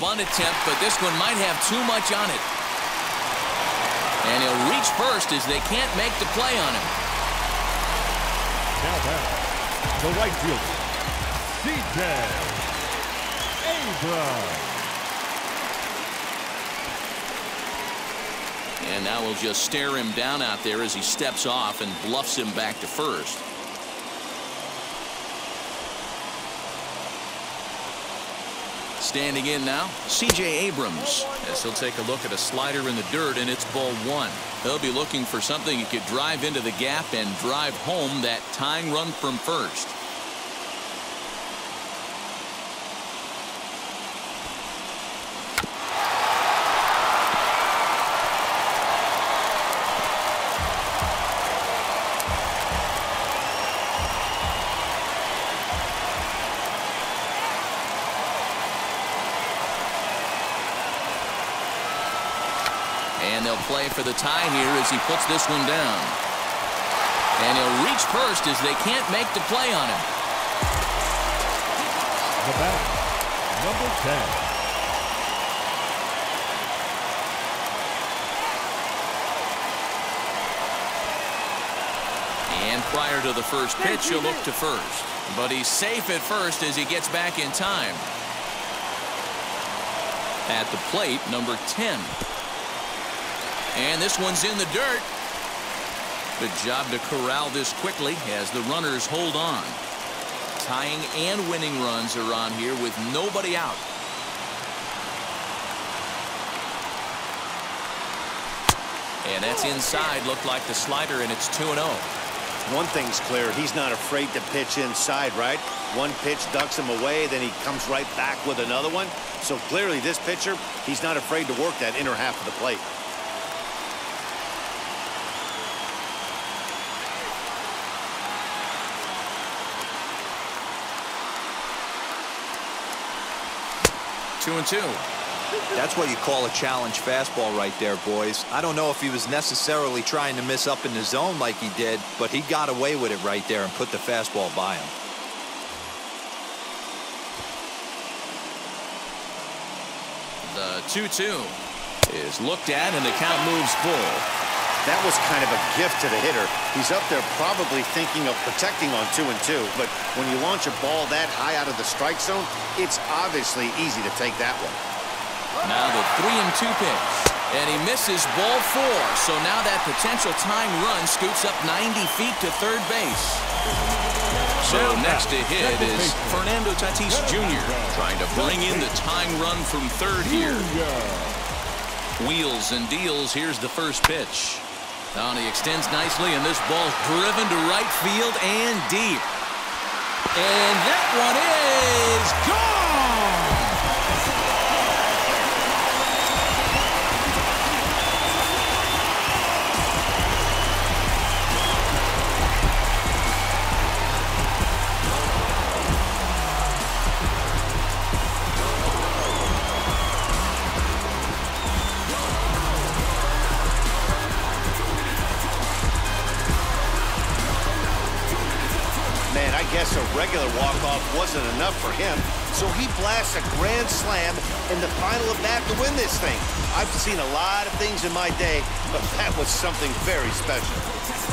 bunt attempt, but this one might have too much on it. And he'll reach first as they can't make the play on him. Now back, the right fielder, C.J. Abrams. And now we'll just stare him down out there as he steps off and bluffs him back to first. Standing in now, C.J. Abrams. As he'll take a look at a slider in the dirt, and it's ball one. He'll be looking for something he could drive into the gap and drive home that tying run from first. And they'll play for the tie here as he puts this one down. And he'll reach first as they can't make the play on him. The bat, number 10. And prior to the first pitch, he'll look to first. But he's safe at first as he gets back in time. At the plate, number 10. And this one's in the dirt. Good job to corral this quickly as the runners hold on. Tying and winning runs are on here with nobody out. And that's inside. Looked like the slider, and it's 2-0. One thing's clear, he's not afraid to pitch inside, right? One pitch ducks him away, then he comes right back with another one. So clearly this pitcher, he's not afraid to work that inner half of the plate. Two and two. That's what you call a challenge fastball right there, boys. I don't know if he was necessarily trying to miss up in the zone like he did, but he got away with it right there and put the fastball by him. The 2-2 is looked at, and the count moves full. That was kind of a gift to the hitter. He's up there probably thinking of protecting on two and two, but when you launch a ball that high out of the strike zone, it's obviously easy to take that one. Now the three and two pitch. And he misses ball four. So now that potential tying run scoots up 90 feet to third base. So next to hit is Fernando Tatis Jr. trying to bring in the tying run from third here. Wheels and deals. Here's the first pitch. Now he extends nicely, and this ball's driven to right field and deep. And that one is gone! Guess a regular walk-off wasn't enough for him, so he blasts a grand slam in the final at bat to win this thing. I've seen a lot of things in my day, but that was something very special.